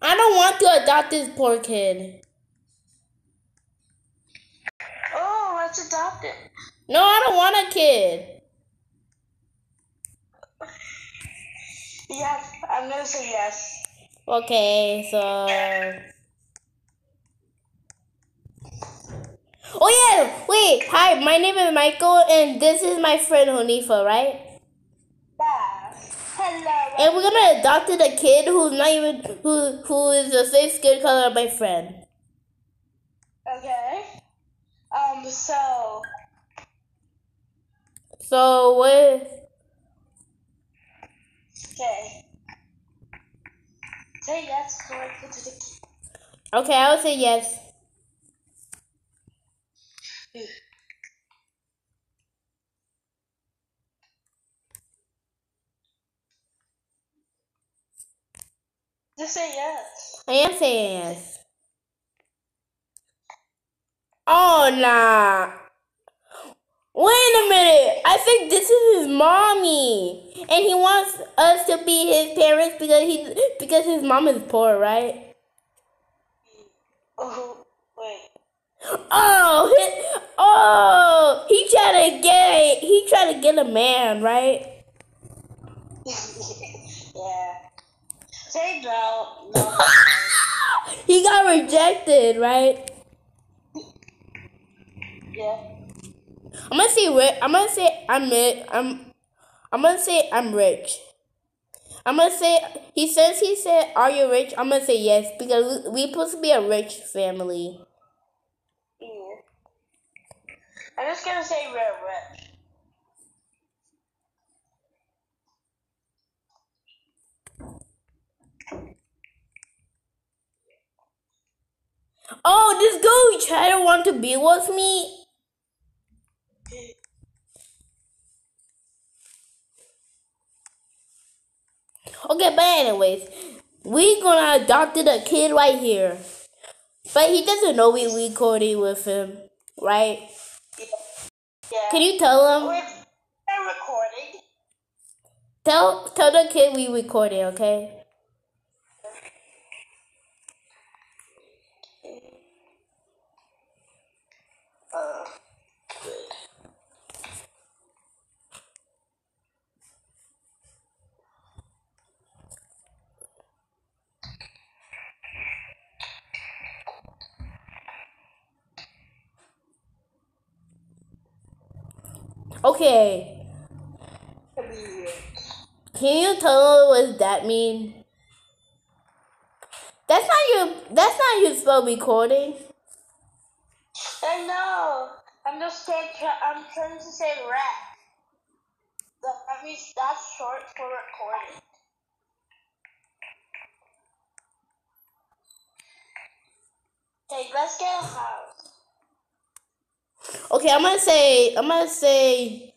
I don't want to adopt this poor kid. Oh, let's adopt it. No, I don't want a kid. Yes, I'm gonna say yes. Okay, so. Oh yeah, wait. Hi, my name is Michael, and this is my friend Honifa, right? Yeah. And we're gonna adopt a kid who's not even who who is the same skin color of my friend. Okay. Um. So. So what? Okay. Say yes correctly to the kid. Okay, I would say yes. Just say yes. I am saying yes. Oh nah. Wait a minute. I think this is his mommy, and he wants us to be his parents because he because his mom is poor, right? Oh, wait. Oh, he, oh, he tried to get he tried to get a man, right? yeah. Say no. No. He got rejected, right? yeah. I'm gonna say rich. I'm gonna say I'm rich. I'm I'm gonna say I'm rich. I'm gonna say he says he said, "Are you rich?" I'm gonna say yes because we we supposed to be a rich family. Yeah. I'm just gonna say we're rich. Oh, tried want to be with me. Okay, but anyways, we gonna adopted a kid right here, but he doesn't know we recording with him, right? Yeah. Can you tell him? We're recording. Tell tell the kid we recording, okay? Uh, Okay. Can you tell what that mean? That's not you. That's not you spell recording. I know. I'm just saying. I'm trying to say rap. That means that's short for recording. Okay, let's get a house. Okay, I'm gonna say. I'm gonna say.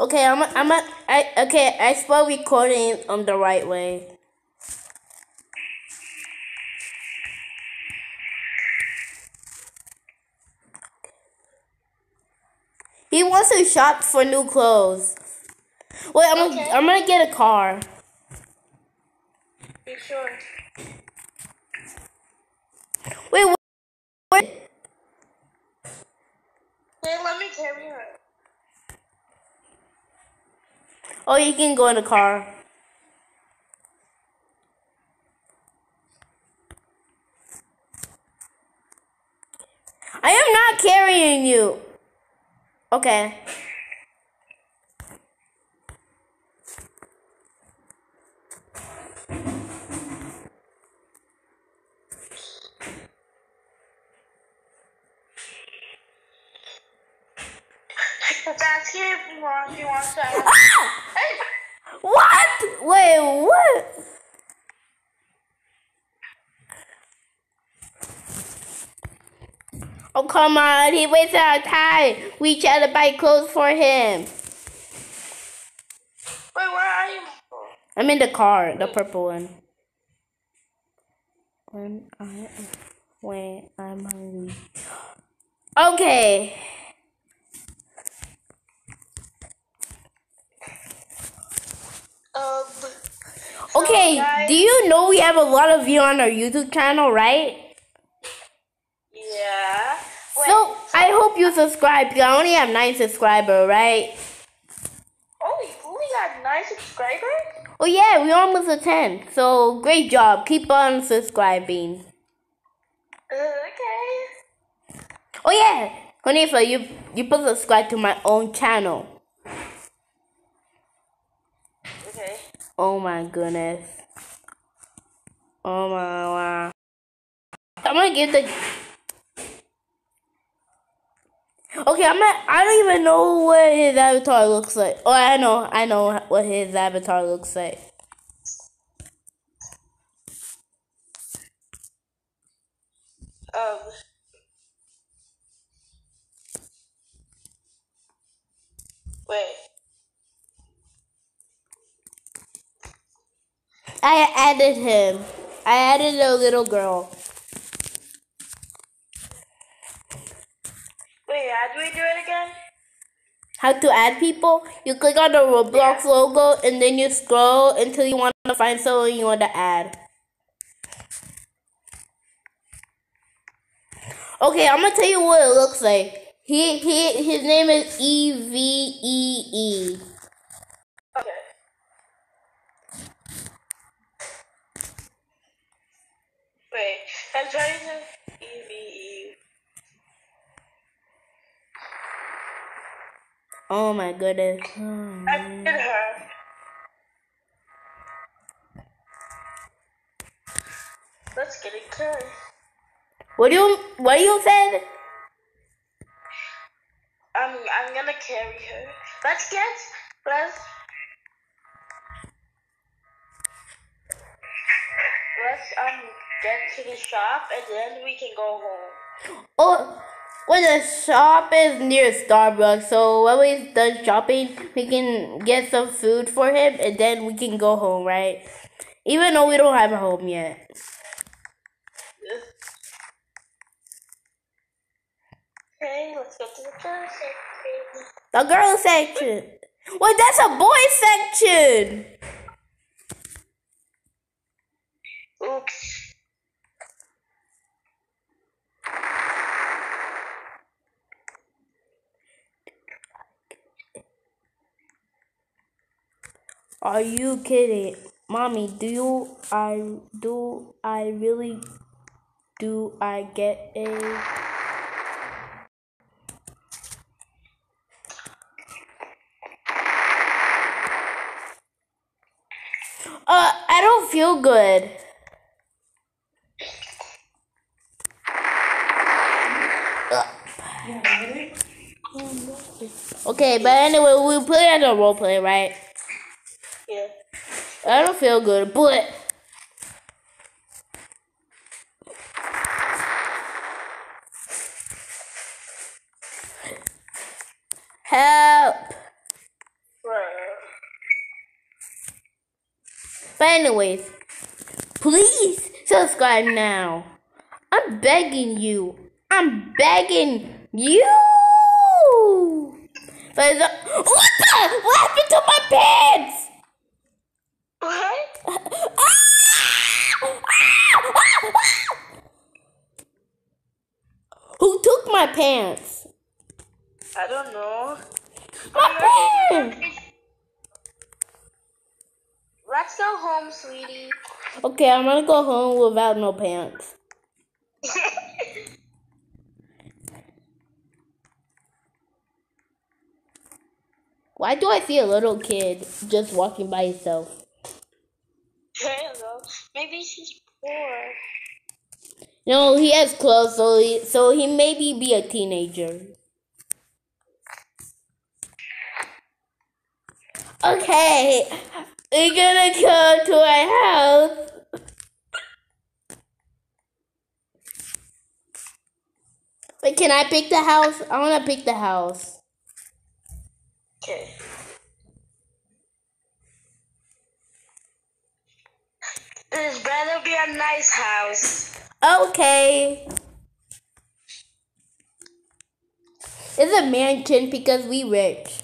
Okay, I'm. a- I'm. a- I. Okay, I spell recording on the right way. He wants to shop for new clothes. Wait, I'm. Okay. Gonna, I'm gonna get a car. Be sure. Wait. Wait. wait. Hey, let me carry her. Oh, you can go in the car. I am not carrying you. Okay. Ask him if he wants, if he wants to ask. Ah! Hey, What? Wait, what? Oh, come on. He wasted our time. We tried to buy clothes for him. Wait, where are you? I'm in the car, the purple one. When I when I'm hungry. Okay. Um, Okay, do you know we have a lot of you on our YouTube channel, right? yeah. Wait, So I hope you subscribe because I only have nine subscribers, right? oh, we only got nine subscribers? Oh yeah, we almost at ten. So great job. Keep on subscribing. Uh, okay. Oh yeah, Honifa, you you put subscribe to my own channel. Okay. Oh my goodness. Oh my wow. I'm gonna get the. Okay, I'm not. I don't even know what his avatar looks like. Oh, I know. I know what his avatar looks like. Um. Wait. I added him. I added a little girl. Wait, how do we do it again? How to add people? You click on the Roblox logo and then you scroll until you want to find someone you want to add. Okay, I'm gonna tell you what it looks like. He he his name is E V E E. Okay. Wait, I'm trying to E V E. Oh my goodness. Hmm. I did her. Let's get it done. What do you what do you said? I'm I'm gonna carry her. Let's get let's let's um get to the shop and then we can go home. Oh, well, the shop is near Starbucks, so when we're done shopping, we can get some food for him, and then we can go home, right? Even though we don't have a home yet. Okay, let's go to the girls section. The girl section. Wait, that's a boy section. Oops. Are you kidding, mommy? Do you? I do. I really. Do I get a? Uh, I don't feel good. Okay, but anyway, we play as a role play, right? I don't feel good, but help. But anyways, please subscribe now. I'm begging you. I'm begging you. But what the? What happened to my pants? What? Who took my pants? I don't know. My pants. Let's go home, sweetie. Okay, I'm gonna go home without no pants. Why do I see a little kid just walking by himself? I don't know. Maybe she's poor. No, he has clothes, so he, so he maybe be a teenager. Okay, we're gonna go to our house. Wait, can I pick the house? I want to pick the house. Okay. This better be a nice house. Okay. It's a mansion because we rich.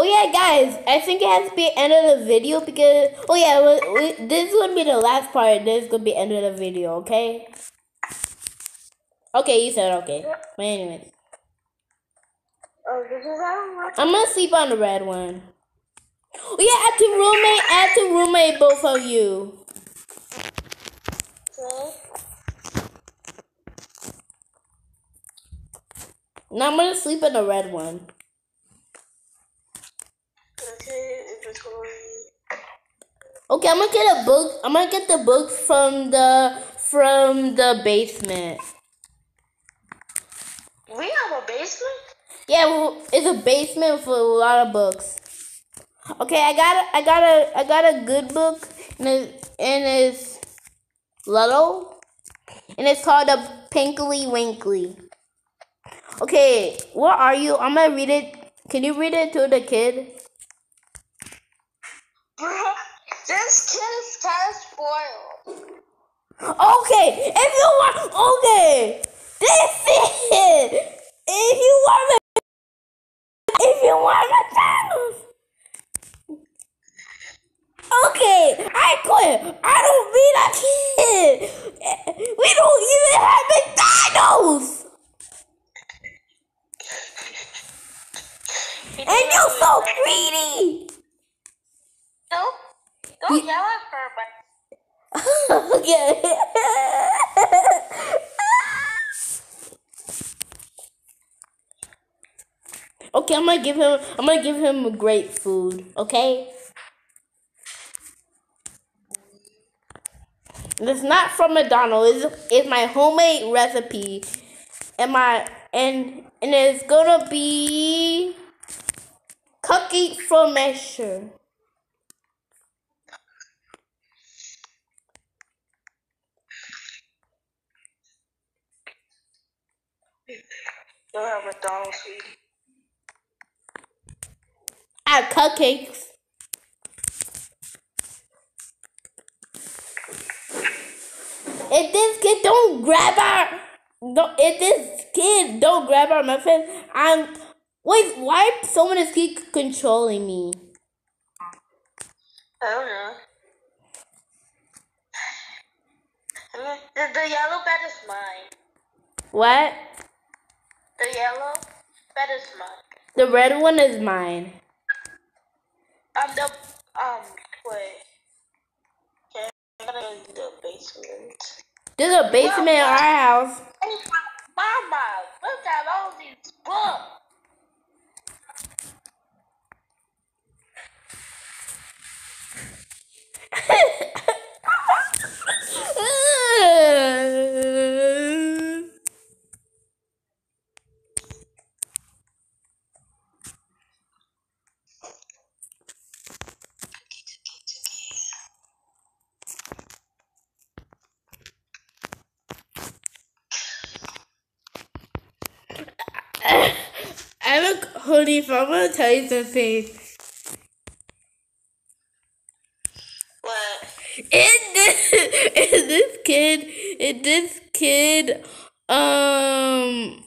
Oh yeah, guys, I think it has to be end of the video because oh yeah, this is gonna be the last part. This is gonna be end of the video, okay? Okay, you said okay. But anyways, Oh, this is I'm gonna sleep on the red one. Oh yeah, add to roommate, add to roommate both of you. Okay. Now I'm gonna sleep in the red one. Okay. Okay, I'm gonna get a book. I'm gonna get the books from the from the basement. Have a basement? Yeah, well, it's a basement with a lot of books. Okay, I got a, I got a I got a good book and it's, and it's little and it's called a Pinkly Winkly. Okay, what are you? I'm gonna read it. Can you read it to the kid? Bro, this kid is kind of spoiled. Okay, if you want, okay, this is if you want, if you want McDonald's. Okay, I quit. I don't mean a kid. We don't even have McDonald's. And you're so greedy. Don't, don't yell at her, but okay. Okay, I'm gonna give him. I'm gonna give him great food. Okay. And It's not from McDonald's. It's, it's my homemade recipe, and my and and it's gonna be cookie from measure. you'll have McDonald's sweet. Have cupcakes. If this kid don't grab our, don't, if this kid don't grab our muffin, I'm. Wait, why someone is keep controlling me? I don't know. I mean, the, the yellow bed is mine. What? The yellow bed is mine. The red one is mine. Um, the, um, wait. Okay, I'm gonna go to the basement. There's a basement in our house. Mama, look at all these books. I a I'm gonna tell you something. What? And this, and this kid, and this kid, um,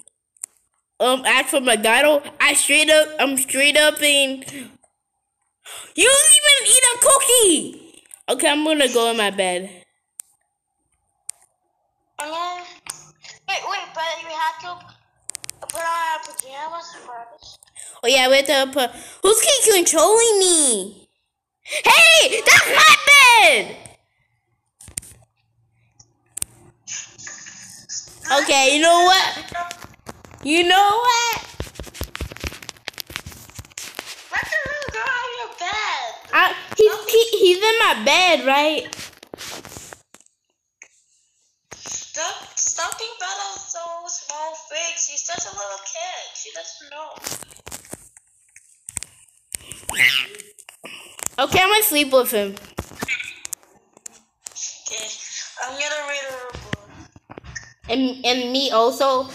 um, asked for McDonald's. I straight up, I'm straight up in. You didn't even eat a cookie. Okay, I'm gonna go in my bed. Then, wait, wait, but we have to put on our pajamas first. Oh yeah, we have to put. Who's keep controlling me? Hey, that's my bed. Okay, you know what? You know what? Let the little girl on your bed. I, he's he, he's in my bed, right? Sleep with him. Okay, I'm gonna read a book. And and me also.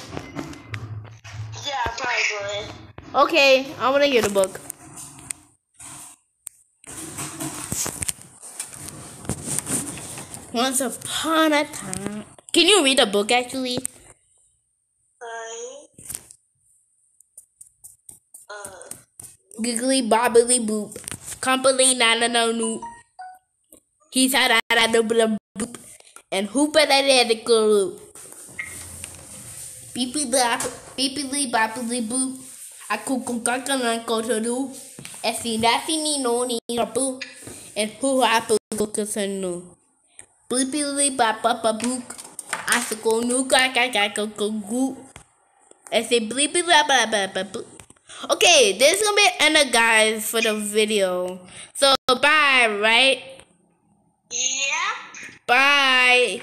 Yeah, probably. Okay, I wanna hear a book. Once upon a time. Can you read a book actually? I. Uh. Giggly bobbly boop. Company na na na no. He's had a blah boop. And da da da loop. Beepy blah beepy boppily boop. Aku kung kakanan ko to do. Esi nasi ni no ni rapu. And who hapu kukasanu. Bleepily bop bop a book. Asiko nu ka ka ka ka ka goo. Esi bleepy blah blah blah blah. Okay, this is gonna be the end of guys for the video. So bye, right? Yeah. Bye.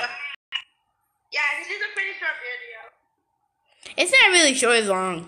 Yeah, this is a pretty short video. It's not really short, it's long.